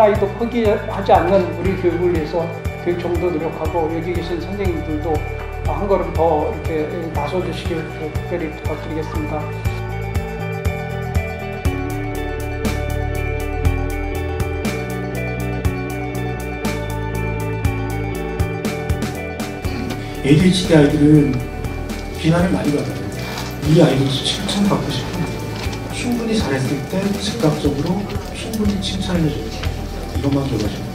아이도 포기하지 않는 우리 교육을 위해서 교육청도 노력하고 여기 계신 선생님들도 한 걸음 더 이렇게 나서 주시길 특별히 부탁드리겠습니다. ADHD 아이들은 비난을 많이 받아요. 이 아이들도 칭찬받고 싶은데 충분히 잘했을 때 즉각적으로 충분히 칭찬을 해줘요. 이것만 결과죠.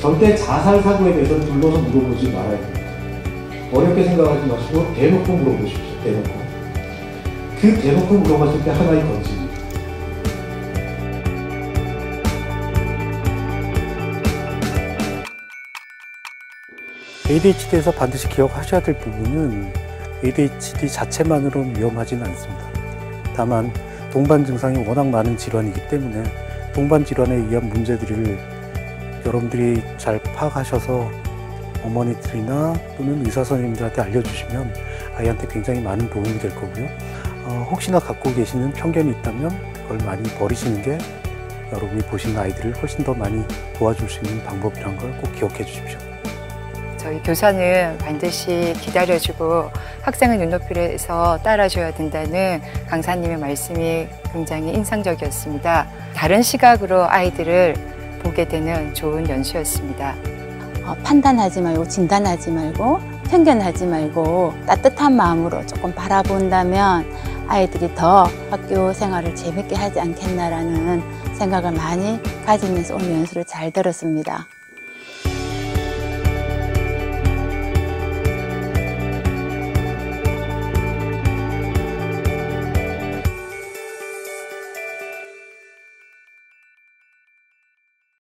절대 자살 사고에 대해서는 둘러서 물어보지 말아야 됩니다. 어렵게 생각하지 마시고 대놓고 물어보십시오. 대놓고. 그 대놓고 물어봤을 때 하나의 건지. ADHD에서 반드시 기억하셔야 될 부분은 ADHD 자체만으로는 위험하지는 않습니다. 다만 동반 증상이 워낙 많은 질환이기 때문에 동반 질환에 의한 문제들을 여러분들이 잘 파악하셔서 어머니들이나 또는 의사 선생님들한테 알려주시면 아이한테 굉장히 많은 도움이 될 거고요. 어, 혹시나 갖고 계시는 편견이 있다면 그걸 많이 버리시는 게 여러분이 보시는 아이들을 훨씬 더 많이 도와줄 수 있는 방법이란 걸 꼭 기억해 주십시오. 저희 교사는 반드시 기다려주고 학생의 눈높이를 해서 따라줘야 된다는 강사님의 말씀이 굉장히 인상적이었습니다. 다른 시각으로 아이들을 보게 되는 좋은 연수였습니다. 어, 판단하지 말고 진단하지 말고 편견하지 말고 따뜻한 마음으로 조금 바라본다면 아이들이 더 학교 생활을 재밌게 하지 않겠나라는 생각을 많이 가지면서 오늘 연수를 잘 들었습니다.